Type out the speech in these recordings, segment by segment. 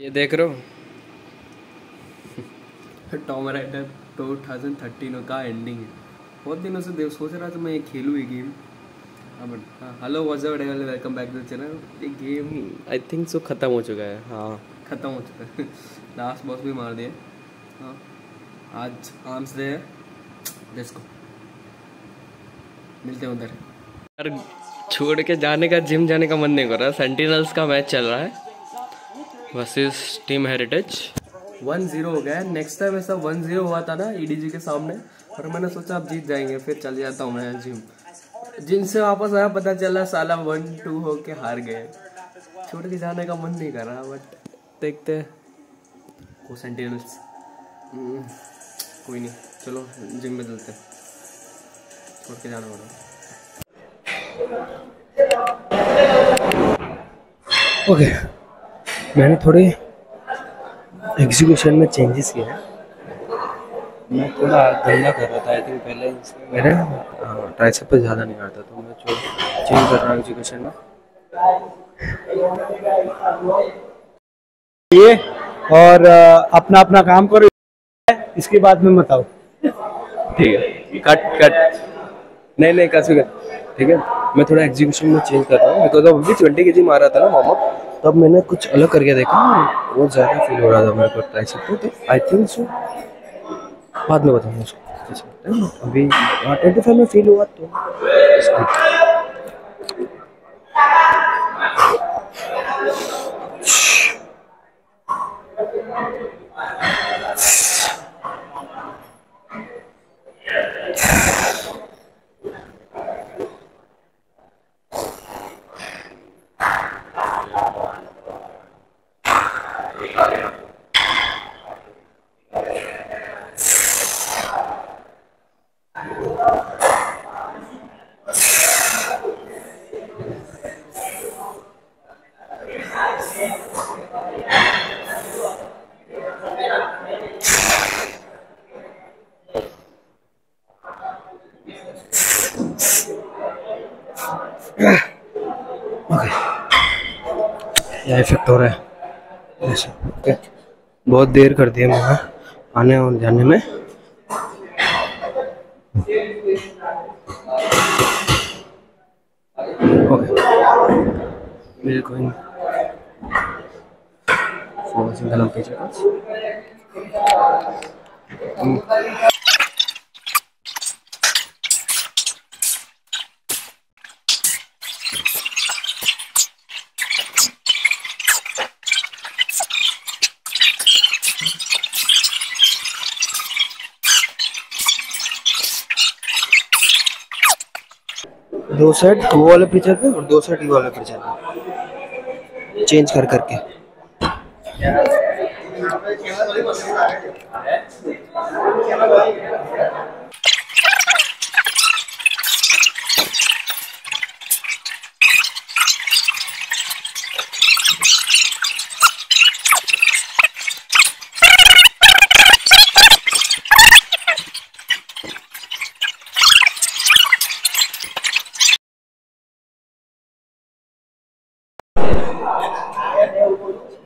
ये देख रहे हो? Tomb Raider two thousand thirteen का एंडिंग है। बहुत दिनों से देव सोच रहा था मैं ये खेलूँ ये गेम हाँ but hello was welcome back to channel ये गेम आई थिंक सो ख़त्म हो चुका है हाँ। ख़त्म हो चुका है। लास्ट बॉस भी मार दिए हाँ। आज आर्म्स डे है जिसको मिलते हैं उधर। यार छोड़ के जाने का जिम जाने का मन नहीं कर रहा। सेंटिनल्स का मैच चल रहा है। Versus team heritage one zero हो गया है। नेक्स्ट टाइम ऐसा वन ज़ीरो हुआ था ना ईडीजी के सामने और मैंने सोचा अब जीत जाएँगे फिर चल जाता हूँ मैं जिम जिनसे वापस आया पता चला साला वन टू हो के हार गए। छोड़ के जाने का मन नहीं कर रहा बट देखते हैं। सेंटिनल्स हम्म, कोई नहीं चलो जिम में चलते छोड़ के जाना पड़ा ओके मैंने थोड़े एग्जीक्यूशन में चेंजेस किए हैं। मैं थोड़ा धंधा कर रहा था आई थिंक पहले इसमें मेरे ट्राइसेप पे ज़्यादा नहीं आता तो मैं चेंज कर रहा हूँ एग्जीक्यूशन में। ये और अपना अपना काम करो इसके बाद में बताओ ठीक है कट कट नहीं नहीं कैसे कर। ठीक है मैं थोड़ा एग्जीक्यूशन में चेंज कर रहा हूँ बिकॉज़ ऑफ़ अभी ट्वेंटी के जी मारा था ना वार्म अप तब मैंने कुछ अलग करके देखा, बहुत ज़्यादा फील हो रहा था मेरे को ट्राई पे तो आई थिंक सो बाद में बताऊँगा उसको है। अभी ट्वेंटी फाइव में फील हुआ तो यह इफ़ेक्ट हो रहा है। ऐसे ओके बहुत देर कर दिया मैं आने और जाने में। ओके मेरे को दो सेट वो वाले पिक्चर पे और दो सेट ये वाले पिक्चर पे। चेंज कर करके।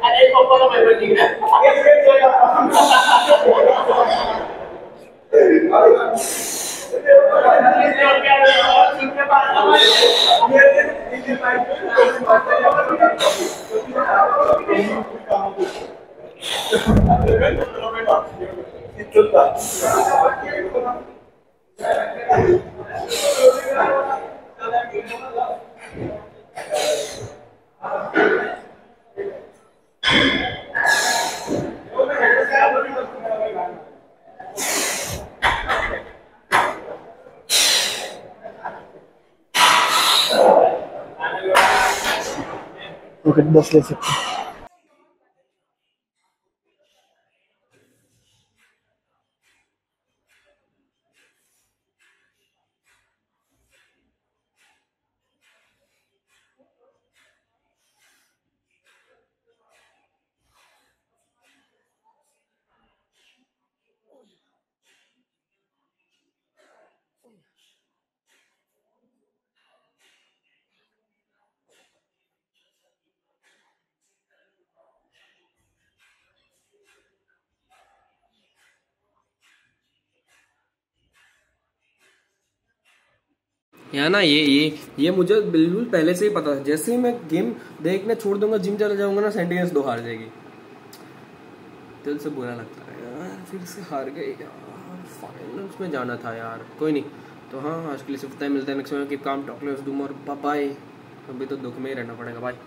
anh em không có làm việc gì nữa em chơi chơi Thank you. दस ले सकते हैं। यहाँ ना ये ये ये मुझे बिल्कुल पहले से ही पता था। जैसे ही मैं गेम देखने छोड़ दूँगा, जिम चला जाऊँगा ना सेंटिनेंस दो हार जाएगी। दिल से बुरा लगता है यार, फिर से हार गए यार। फाइनल्स में जाना था यार। कोई नहीं। तो हाँ आज के लिए सिर्फ़ मिलता है नेक्स्ट में कि काम टॉकलेट डूम और बाय अभी तो दुख में ही रहना पड़ेगा। भाई